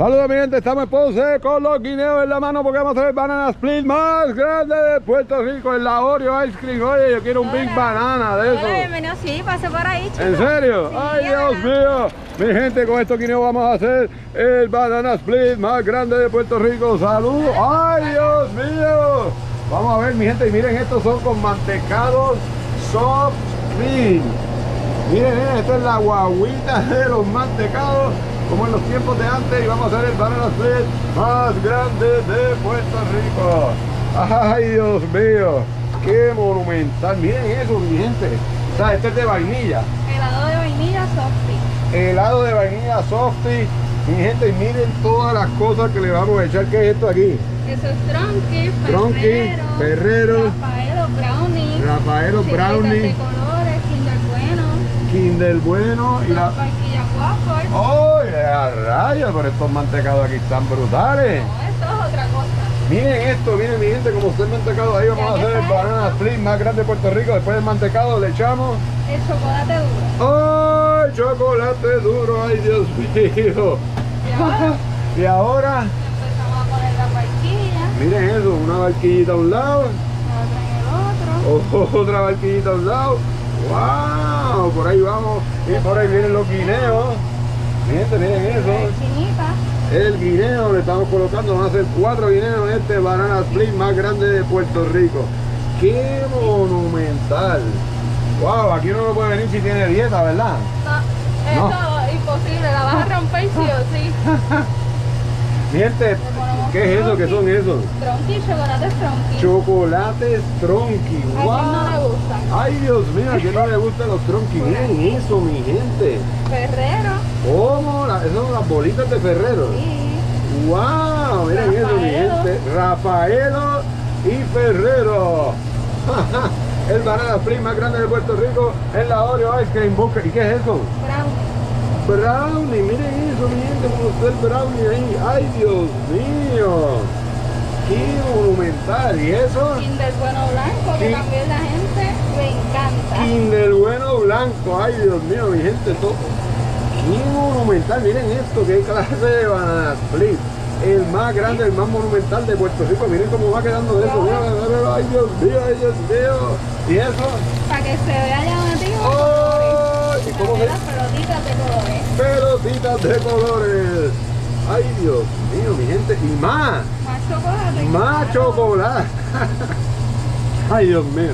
Saludos mi gente, estamos en Ponce con los guineos en la mano porque vamos a hacer el banana split más grande de Puerto Rico, el la Oreo Ice Cream. Oye, yo quiero un Big Banana de eso. Bienvenido, sí, pase por ahí, chicos. ¿En serio? Sí, ¡Ay, Dios mío! Mi gente, con estos guineos vamos a hacer el banana split más grande de Puerto Rico. ¡Saludos! ¡Ay, Dios mío! Vamos a ver, mi gente, y miren, estos son con mantecados soft cream. Miren, miren, esta es la guaguita de los mantecados, como en los tiempos de antes, y vamos a hacer el banana split más grande de Puerto Rico. ¡Ay, Dios mío! ¡Qué monumental! Miren eso, mi gente. O sea, este es de vainilla. Helado de vainilla softy. Helado de vainilla softy. Mi gente, y miren todas las cosas que le vamos a echar. ¿Qué es esto aquí? Eso es tronqui, Tronqui, ferrero, Ferrero, Rafaelo, brownie, Rafaelo Brownie, de colores, kinder bueno, Kinder Bueno y la... ¡Oh, a rayos! Pero estos mantecados aquí están brutales. No, esto es otra cosa. Miren esto, miren mi gente, como está el mantecado ahí, vamos a hacer el banana split más grande de Puerto Rico. Después del mantecado le echamos... El chocolate duro. ¡Ay, chocolate duro! ¡Ay, Dios mío! Y ahora Y ahora, empezamos a poner las barquillas, miren eso, una barquillita a un lado, otra en el otro. otra barquillita a un lado. ¡Wow! Por ahí vamos. Y por ahí vienen los guineos. Miren El eso. chinita. El guineo le estamos colocando, van a ser cuatro guineos en este banana split más grande de Puerto Rico. ¡Qué monumental! ¡Wow! Aquí uno no puede venir si tiene dieta, ¿verdad? No, es imposible, la vas a romper sí o sí. Mi gente, ¿qué es eso? ¿Qué son esos? Tronqui, chocolate tronqui. Chocolates tronqui. ¿A ¡Wow! quién no le gustan? Ay, Dios mío, ¿a quién no le gustan los tronqui? Miren eso, mi gente. Ferrero. ¿Cómo? La- esas son las bolitas de Ferrero. Sí. ¡Wow! Miren eso, mi Rafaelo. gente. Rafaelo y Ferrero. El banana split más grande de Puerto Rico en la Oreo Ice Cream Busca. ¿Y qué es eso? Brownie. Miren eso, mi gente, como está el brownie ahí. ¡Ay, Dios mío! ¡Qué monumental! ¿Y eso? Kinder bueno blanco, que también la gente le encanta. Kinder bueno blanco, ay Dios mío, mi gente, todo. Qué monumental, miren esto, qué clase de banana split. El más grande, el más monumental de Puerto Rico, miren cómo va quedando de eso, mira, ay Dios mío, ay Dios mío. ¿Y eso? Para que se vea llamativo. ¡Oh! ¿Y cómo También se? las pelotitas de colores. Pelotitas de colores. Ay Dios mío, mi gente, y más, Más chocolate. más chocolate. Ay Dios mío,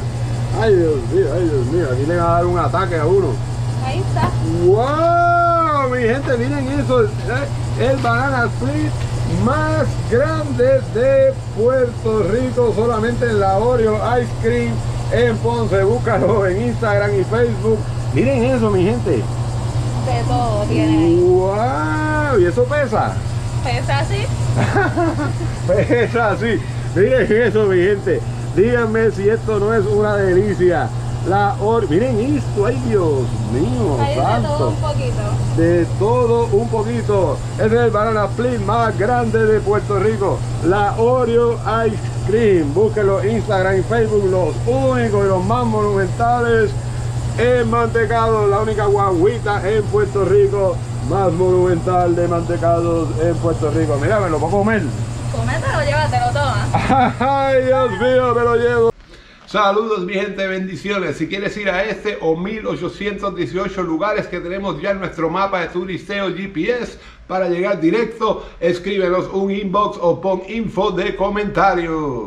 ay Dios mío, ay Dios mío, aquí le va a dar un ataque a uno. Ahí está. ¡Wow! Mi gente, miren eso. eh, El banana split más grande de Puerto Rico. Solamente en la Oreo Ice Cream en Ponce. Búscalo en Instagram y Facebook. Miren eso, mi gente. De todo tiene ahí. ¡Wow! ¿Y eso pesa? Pesa así. Pesa así. Miren eso, mi gente. Díganme si esto no es una delicia. La Oreo. Miren esto. ¡Ay, Dios mío! De todo un poquito. de todo un poquito. Es el banana split más grande de Puerto Rico. La Oreo Ice Cream. Búsquenlo en Instagram y Facebook. Los únicos y los más monumentales en mantecado. La única guaguita en Puerto Rico. Más monumental de mantecados en Puerto Rico. Mira, me lo puedo comer. Cómetelo, llévatelo, toma. Ay, Dios mío, me lo llevo. Saludos mi gente, bendiciones. Si quieres ir a este o 1818 lugares que tenemos ya en nuestro mapa de turisteo GPS para llegar directo, escríbenos un inbox o pon info de comentario.